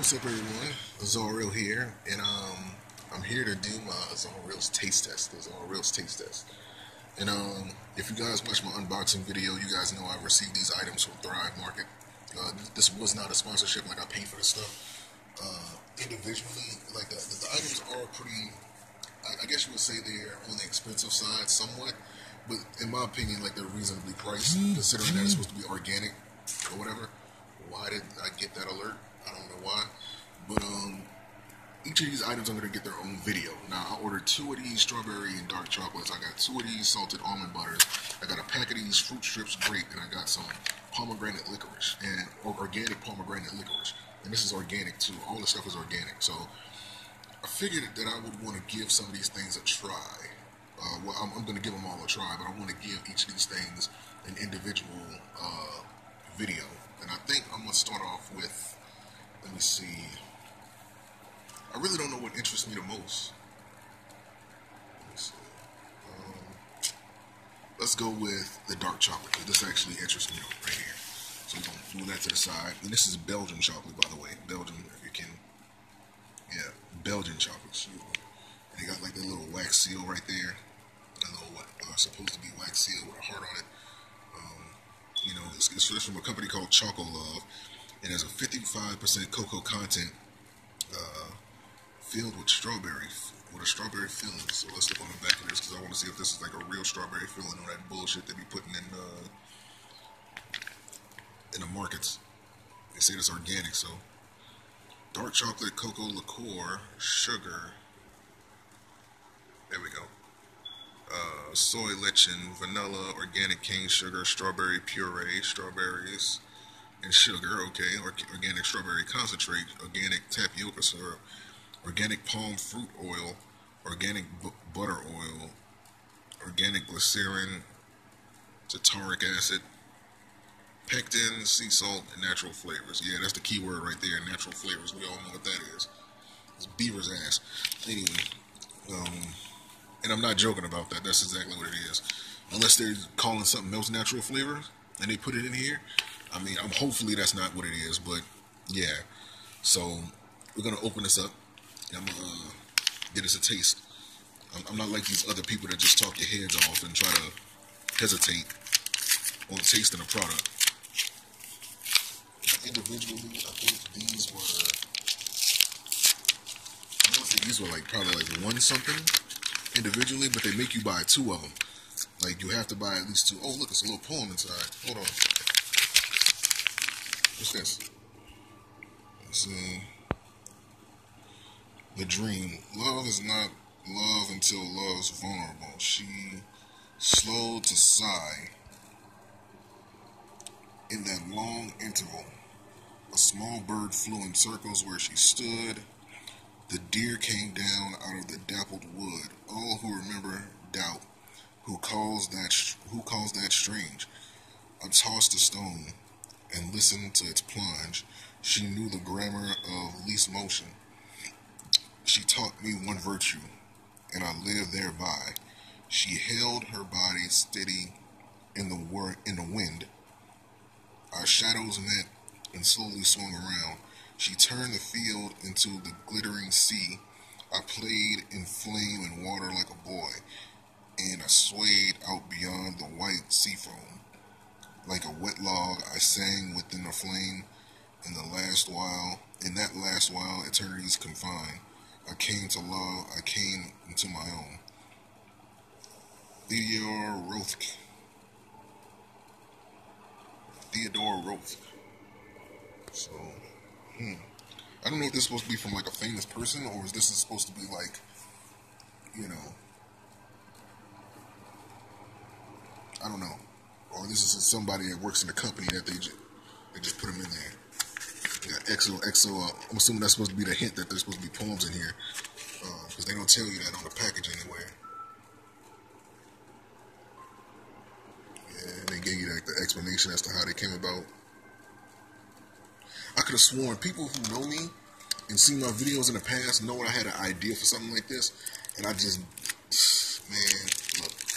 What's up, everyone? Zariel here, and um, I'm here to do my Zariel's taste test. The Zariel's taste test. And um, if you guys watch my unboxing video, you guys know I received these items from Thrive Market. Uh, this was not a sponsorship; like I paid for this stuff. Uh, individually, like the, the, items are pretty. I, I guess you would say they're on the expensive side, somewhat. But in my opinion, like they're reasonably priced, considering that it's supposed to be organic or whatever. Why did I get that alert? I don't know why. But um, each of these items I'm gonna get their own video. Now I ordered two of these strawberry and dark chocolates. I got two of these salted almond butters. I got a pack of these fruit strips grape, and I got some pomegranate licorice and or organic pomegranate licorice. And this is organic too. All the stuff is organic. So I figured that I would want to give some of these things a try. Uh, well, I'm, I'm going to give them all a try, but I want to give each of these things an individual uh, video. And I think I'm going to start off with, let me see. I really don't know what interests me the most. Um, let's go with the dark chocolate, because this actually interests me right here. So we're to move that to the side. And this is Belgian chocolate, by the way. Belgian, if you can. Yeah, Belgian chocolate. They got like the little wax seal right there. A little, uh, supposed to be wax seal with a heart on it. Um, you know, it's, it's from a company called Chocolove. It has a 55% cocoa content uh, filled with strawberry, with a strawberry filling. So let's look on the back of this because I want to see if this is like a real strawberry filling or that bullshit they be putting in uh, in the markets. They say it's organic, so dark chocolate, cocoa liqueur, sugar. There we go. Uh, soy lecithin, vanilla, organic cane sugar, strawberry puree, strawberries, and sugar. Okay, or, organic strawberry concentrate, organic tapioca syrup, organic palm fruit oil, organic butter oil, organic glycerin, tartaric acid, pectin, sea salt, and natural flavors. Yeah, that's the key word right there, natural flavors. We all know what that is. It's beaver's ass. Anyway, um, and I'm not joking about that. That's exactly what it is. Unless they're calling something else natural flavors and they put it in here. I mean, I'm hopefully that's not what it is, but yeah. So we're gonna open this up. I'm gonna uh, get us a taste. I'm, I'm not like these other people that just talk your heads off and try to hesitate on tasting a product individually, I think these were, I want these were like probably like one something individually, but they make you buy two of them. Like you have to buy at least two. Oh, look, it's a little poem inside. Hold on. What's this? Let's see. The dream. Love is not love until love's vulnerable. She slowed to sigh in that long interval. A small bird flew in circles where she stood. The deer came down out of the dappled wood. All who remember doubt. Who calls that who calls that strange? I tossed a stone and listened to its plunge. She knew the grammar of least motion. She taught me one virtue, and I lived thereby. She held her body steady in the wor- in the wind. Our shadows met and slowly swung around. She turned the field into the glittering sea. I played in flame and water like a boy, and I swayed out beyond the white sea foam. Like a wet log, I sang within the flame. In the last while, in that last while, eternity's confined. I came to love, I came into my own. Theodore Roethke. Theodore Roethke. So, hmm. I don't know if this is supposed to be from like a famous person or is this supposed to be like, you know, I don't know, or this is somebody that works in the company that they just they just put them in there. Yeah, EXO, EXO. Uh, I'm assuming that's supposed to be the hint that there's supposed to be poems in here because uh, they don't tell you that on the package anywhere. Yeah, they gave you like the explanation as to how they came about. I could have sworn people who know me and seen my videos in the past know I had an idea for something like this, and I just, man, look.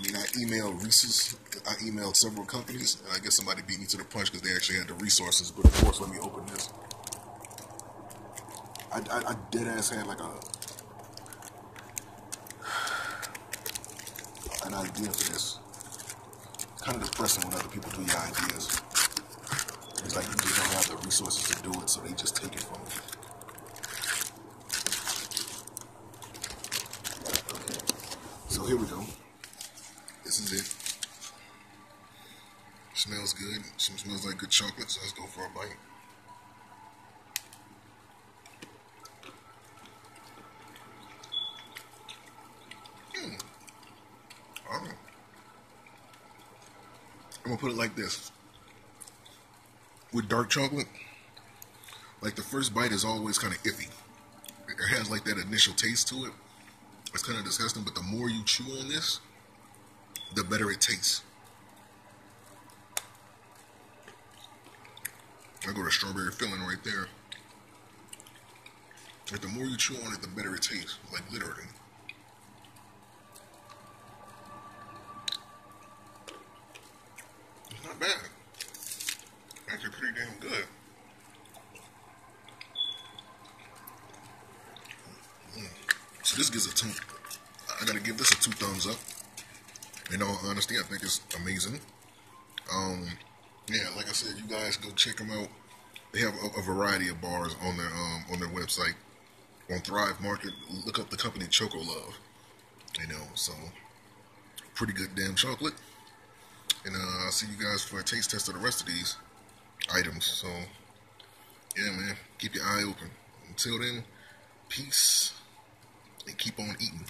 I mean, I emailed Reese's, I emailed several companies, and I guess somebody beat me to the punch because they actually had the resources. But of course, let me open this. I, I, I dead ass had like a an idea for this. Kind of depressing when other people do your ideas. It's like you just don't have the resources to do it, so they just take it from you. So here we go. Is it. Smells good. Smells like good chocolate, so let's go for a bite. Hmm. I'm gonna put it like this. With dark chocolate, like the first bite is always kind of iffy. It has like that initial taste to it. It's kind of disgusting, but the more you chew on this, the better it tastes. I go to strawberry filling right there. Like the more you chew on it, the better it tastes. Like literally. It's not bad. Actually pretty damn good. Mm. So this gives a two. I gotta give this a two thumbs up. In all honesty, I think it's amazing. Um, yeah, like I said, you guys go check them out. They have a, a variety of bars on their um, on their website. On Thrive Market, look up the company Chocolove. You know, so pretty good damn chocolate. And uh, I'll see you guys for a taste test of the rest of these items. So, yeah, man, keep your eye open. Until then, peace and keep on eating.